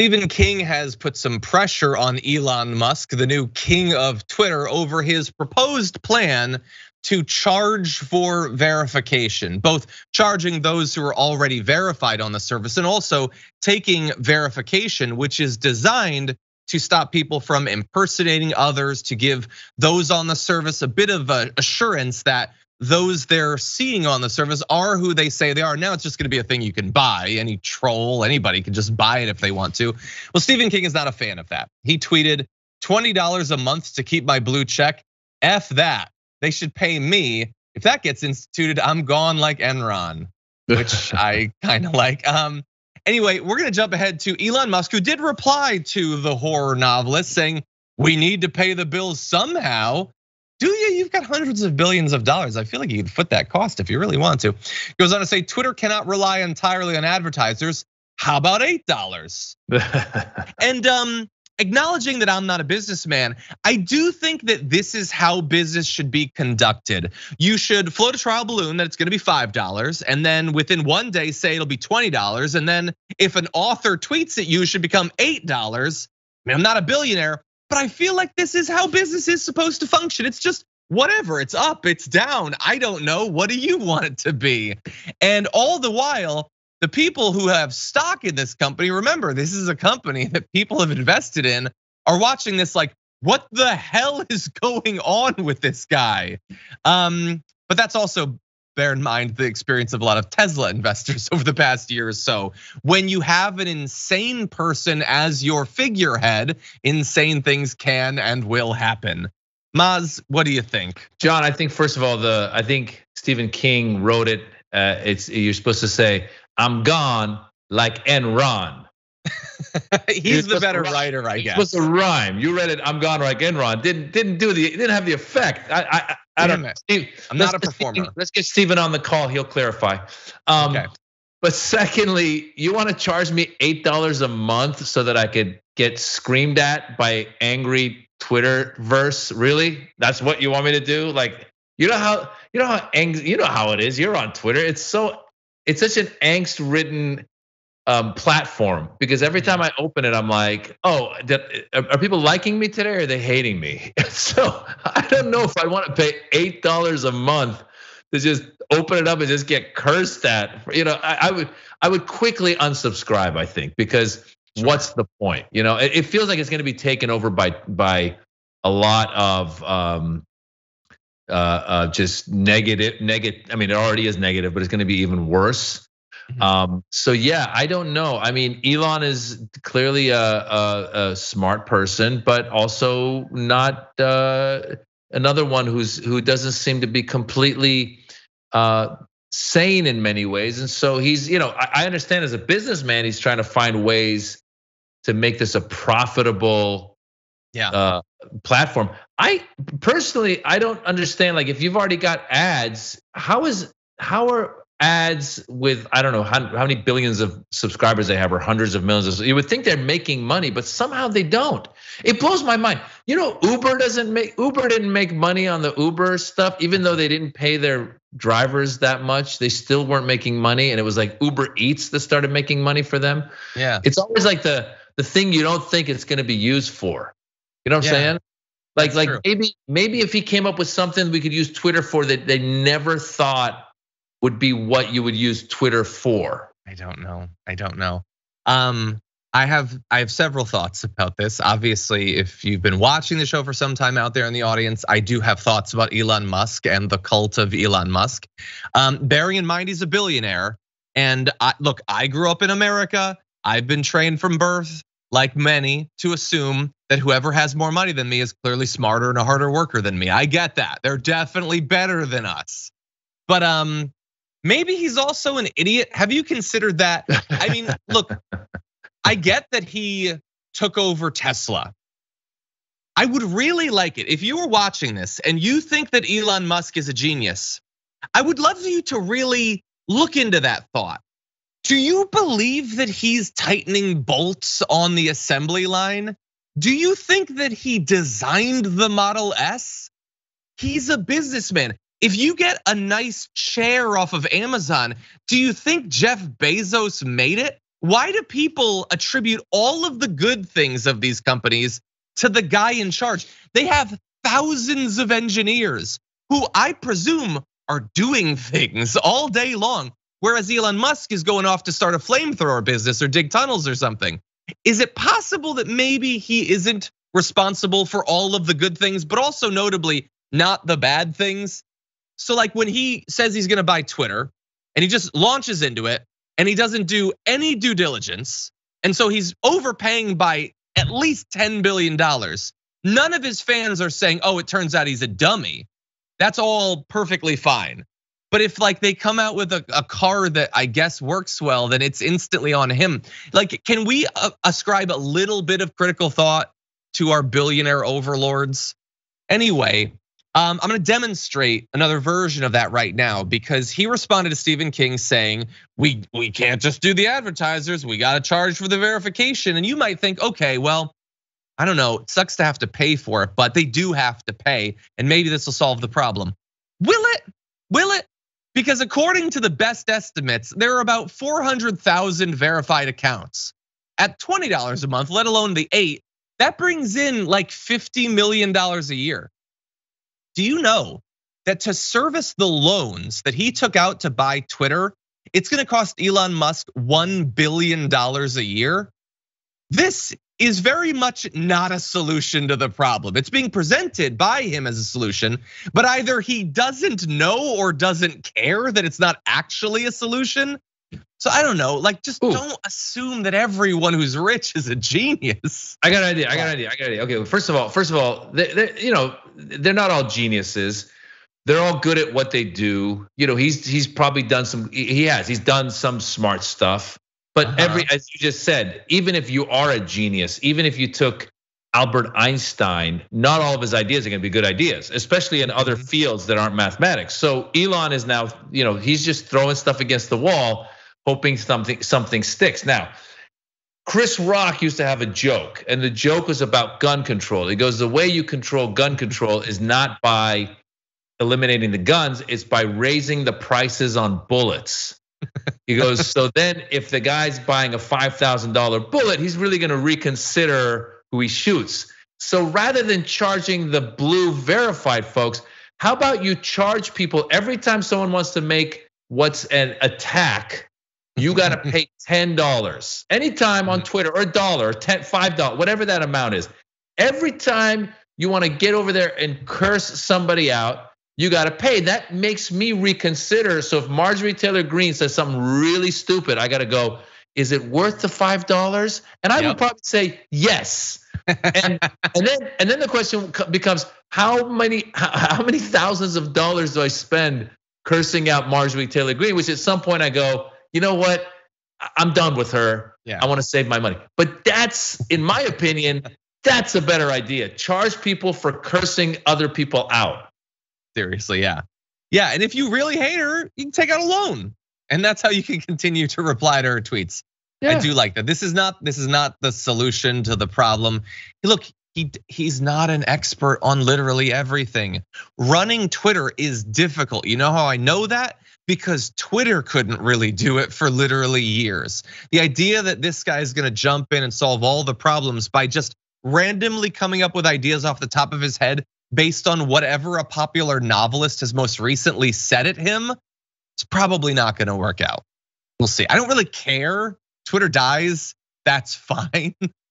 Stephen King has put some pressure on Elon Musk, the new king of Twitter, over his proposed plan to charge for verification, both charging those who are already verified on the service and also taking verification, which is designed to stop people from impersonating others, to give those on the service a bit of assurance that those they're seeing on the service are who they say they are. Now it's just gonna be a thing you can buy. Any troll, anybody can just buy it if they want to. Well, Stephen King is not a fan of that. He tweeted $20 a month to keep my blue check. F that. They should pay me. If that gets instituted, I'm gone like Enron, which I kind of like. Um, anyway, we're gonna jump ahead to Elon Musk, who did reply to the horror novelist saying, we need to pay the bills somehow. Do you? You've got hundreds of billions of dollars. I feel like you could foot that cost if you really want to. Goes on to say Twitter cannot rely entirely on advertisers. How about eight dollars? and um, acknowledging that I'm not a businessman, I do think that this is how business should be conducted. You should float a trial balloon that it's gonna be $5, and then within one day say it'll be $20. And then if an author tweets at you, it should become $8. I mean, I'm not a billionaire, but I feel like this is how business is supposed to function. It's just whatever, it's up, it's down. I don't know. What do you want it to be? And all the while, the people who have stock in this company, remember, this is a company that people have invested in, are watching this like, what the hell is going on with this guy? Um, but that's also bear in mind the experience of a lot of Tesla investors over the past year or so. When you have an insane person as your figurehead, insane things can and will happen. Maz, what do you think? John, I think first of all, the I think Stephen King wrote it. Uh, it's you're supposed to say, "I'm gone like Enron." He's the better writer, I guess. It was a rhyme. You read it. I'm gone like Enron. Didn't didn't do the didn't have the effect. I I, I don't know. Steve, I'm not a performer. let's get Steven on the call. He'll clarify. Um, okay. But secondly, you want to charge me eight dollars a month so that I could get screamed at by angry Twitter verse? Really? That's what you want me to do? Like, you know how you know how ang- you know how it is. You're on Twitter. It's so it's such an angst-ridden um, platform because every time I open it, I'm like, oh, did, are people liking me today or are they hating me? so I don't know if I want to pay eight dollars a month to just open it up and just get cursed at. You know, I, I would I would quickly unsubscribe. I think because what's the point? You know, it, it feels like it's going to be taken over by by a lot of um, uh, uh, just negative, negative. I mean, it already is negative, but it's going to be even worse. Mm-hmm. Um, so yeah, I don't know. I mean, Elon is clearly a, a, a smart person, but also not uh, another one who's who doesn't seem to be completely uh, sane in many ways. And so he's, you know, I, I understand as a businessman, he's trying to find ways to make this a profitable yeah. Uh, platform. I personally, I don't understand. Like, if you've already got ads, how is how are ads with I don't know how, how many billions of subscribers they have or hundreds of millions. Of, you would think they're making money, but somehow they don't. It blows my mind. You know, Uber doesn't make Uber didn't make money on the Uber stuff, even though they didn't pay their drivers that much. They still weren't making money, and it was like Uber Eats that started making money for them. Yeah, it's always like the the thing you don't think it's going to be used for. You know what I'm saying? Like, That's like true. maybe maybe if he came up with something we could use Twitter for that they never thought would be what you would use Twitter for? I don't know. I don't know. Um, I have I have several thoughts about this. Obviously, if you've been watching the show for some time out there in the audience, I do have thoughts about Elon Musk and the cult of Elon Musk. Um, bearing in mind he's a billionaire, and I, look, I grew up in America. I've been trained from birth, like many, to assume that whoever has more money than me is clearly smarter and a harder worker than me. I get that. They're definitely better than us. But um, Maybe he's also an idiot. Have you considered that? I mean, look, I get that he took over Tesla. I would really like it if you were watching this and you think that Elon Musk is a genius. I would love you to really look into that thought. Do you believe that he's tightening bolts on the assembly line? Do you think that he designed the Model S? He's a businessman. If you get a nice chair off of Amazon, do you think Jeff Bezos made it? Why do people attribute all of the good things of these companies to the guy in charge? They have thousands of engineers who I presume are doing things all day long. Whereas Elon Musk is going off to start a flamethrower business or dig tunnels or something. Is it possible that maybe he isn't responsible for all of the good things, but also notably not the bad things? So, like when he says he's gonna buy Twitter and he just launches into it and he doesn't do any due diligence, and so he's overpaying by at least $10 billion. None of his fans are saying, oh, it turns out he's a dummy. That's all perfectly fine. But if like they come out with a, a, car that I guess works well, then it's instantly on him. Like, can we uh, ascribe a little bit of critical thought to our billionaire overlords? Anyway, um, I'm gonna demonstrate another version of that right now because he responded to Stephen King saying, we, we can't just do the advertisers, we gotta charge for the verification. And you might think, okay, well, I don't know, it sucks to have to pay for it, but they do have to pay, and maybe this will solve the problem. Will it? Will it? Because according to the best estimates, there are about 400,000 verified accounts. At $20 a month, let alone the eight, that brings in like $50 million a year. Do you know that to service the loans that he took out to buy Twitter, it's gonna cost Elon Musk $1 billion a year? This is very much not a solution to the problem. It's being presented by him as a solution, but either he doesn't know or doesn't care that it's not actually a solution. So I don't know, like just Ooh. don't assume that everyone who's rich is a genius. I got an idea. I got an idea. I got an idea. Okay, first of all, first of all, they, they, you know, they're not all geniuses. They're all good at what they do. You know, he's he's probably done some. He has. He's done some smart stuff. But uh-huh. every, as you just said, even if you are a genius, even if you took Albert Einstein, not all of his ideas are going to be good ideas, especially in other mm-hmm. fields that aren't mathematics. So Elon is now, you know, he's just throwing stuff against the wall, hoping something something sticks. Now, Chris Rock used to have a joke, and the joke was about gun control. He goes, "The way you control gun control is not by eliminating the guns; it's by raising the prices on bullets." He goes, so then if the guy's buying a $5,000 bullet, he's really gonna reconsider who he shoots. So rather than charging the blue verified folks, how about you charge people every time someone wants to make what's an attack, you gotta pay $10. Anytime on Twitter or a dollar, $10, $5, whatever that amount is. Every time you wanna get over there and curse somebody out, you got to pay. That makes me reconsider. So if Marjorie Taylor Greene says something really stupid, I got to go, is it worth the $5? And I yep. would probably say yes. and and then and then the question becomes how many how many thousands of dollars do I spend cursing out Marjorie Taylor Greene? Which at some point I go, you know what? I'm done with her. Yeah. I want to save my money. But that's, in my opinion, that's a better idea. Charge people for cursing other people out. Seriously, yeah. Yeah, and if you really hate her, you can take out a loan. And that's how you can continue to reply to her tweets. Yeah. I do like that. This is not this is not the solution to the problem. Look, he he's not an expert on literally everything. Running Twitter is difficult. You know how I know that? Because Twitter couldn't really do it for literally years. The idea that this guy is going to jump in and solve all the problems by just randomly coming up with ideas off the top of his head based on whatever a popular novelist has most recently said at him, it's probably not gonna work out. We'll see. I don't really care. Twitter dies, that's fine.